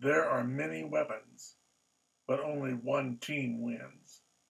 There are many weapons, but only one team wins.